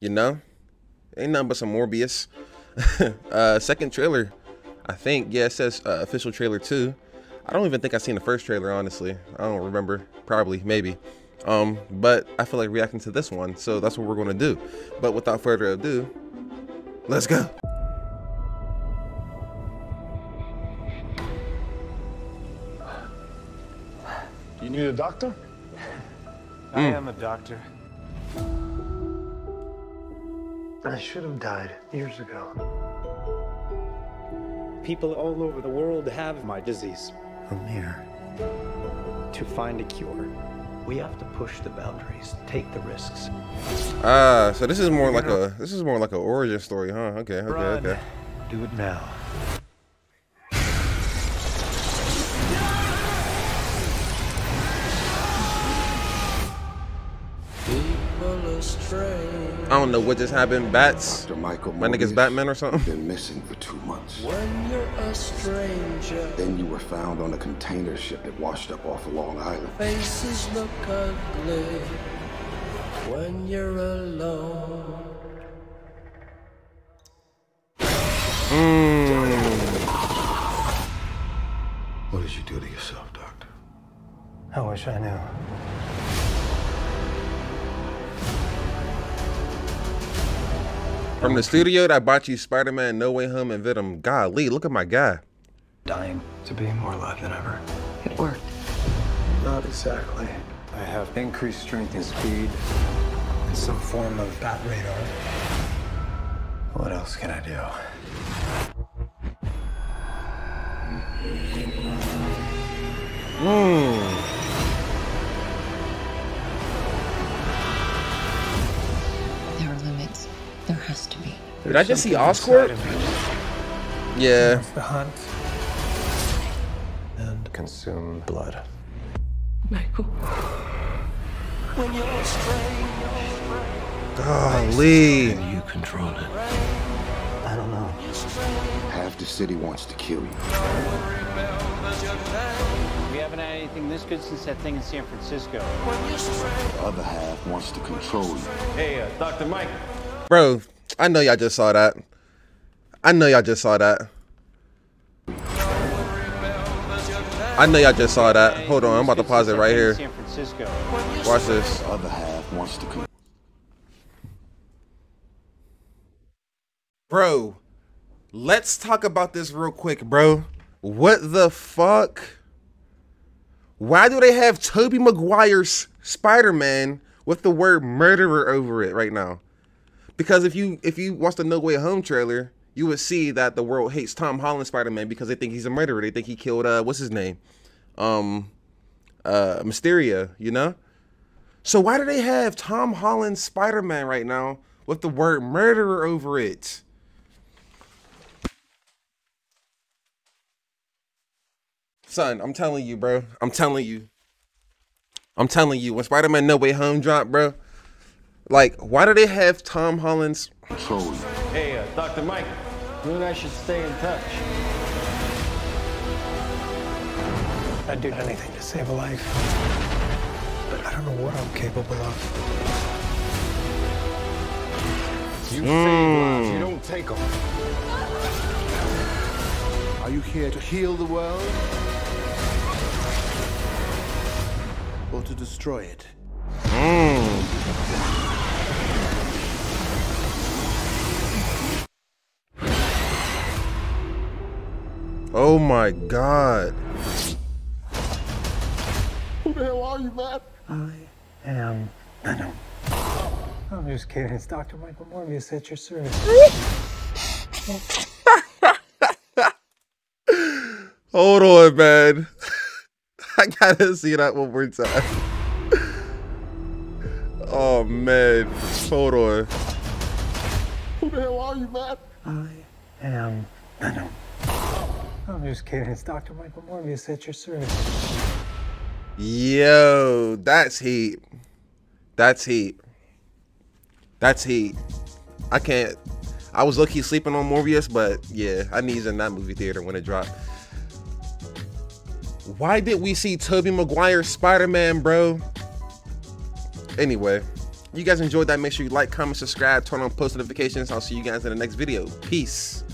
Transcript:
You know, ain't nothing but some Morbius. uh, second trailer, I think. Yeah, it says uh, official trailer two. I don't even think I've seen the first trailer, honestly. I don't remember. Probably, maybe. Um, but I feel like reacting to this one, so that's what we're gonna do. But without further ado, let's go. Do you need a doctor? I am a doctor. I should have died years ago. People all over the world have my disease. I'm here to find a cure. We have to push the boundaries, take the risks. Ah, so this is more like a this is more like an origin story, huh? Okay, okay, Run. okay. Do it now. I don't know what just happened. Bats. Dr. Michael My nigga's Batman or something. Been missing for two months. When you're a stranger, Then you were found on a container ship that washed up off of Long Island. faces look ugly. When you're alone, What did you do to yourself, Doctor? I wish I knew. From the studio that bought you Spider-Man, No Way Home, and Venom. Golly, look at my guy. Dying to be more alive than ever. It worked. Not exactly. I have increased strength and speed and some form of bat radar. What else can I do? There to be. Did I just see Oscorp? Yeah. The hunt and consume blood. Michael. when you're a stranger, Golly. You control it. I don't know. Half the city wants to kill you. We haven't had anything this good since that thing in San Francisco. The other half wants to control you. Hey, uh, Dr. Mike. Bro, I know y'all just saw that. I know y'all just saw that. I know y'all just saw that. Hold on, I'm about to pause it right here. Watch this. Other half wants to Bro, let's talk about this real quick, bro. What the fuck? Why do they have Tobey Maguire's Spider-Man with the word murderer over it right now? Because if you if you watch the No Way Home trailer, you would see that the world hates Tom Holland Spider-Man because they think he's a murderer. They think he killed uh what's his name? Um uh Mysterio, you know? So why do they have Tom Holland Spider-Man right now with the word murderer over it? Son, I'm telling you, bro. I'm telling you. I'm telling you, when Spider-Man No Way Home dropped, bro, like, why do they have Tom Holland's control. Hey, uh, Dr. Mike. You and I should stay in touch. I'd do anything to save a life. But I don't know what I'm capable of. You save lives, you don't take them. Are you here to heal the world? Or to destroy it? Oh my god. Who the hell are you, man? I am Venom. I'm just kidding. It's Dr. Michael Morbius at your service. Hold on, man. I gotta see that one more time. Oh man. Hold on. Who the hell are you, man? I am Venom. I'm just kidding. It's Dr. Michael Morbius at your service. Yo, that's heat. That's heat. That's heat. I can't. I was lucky sleeping on Morbius, but yeah, I need in that movie theater when it dropped. Why did we see Tobey Maguire Spider Man, bro? Anyway, You guys enjoyed that. Make sure you like, comment, subscribe, turn on post notifications. I'll see you guys in the next video. Peace.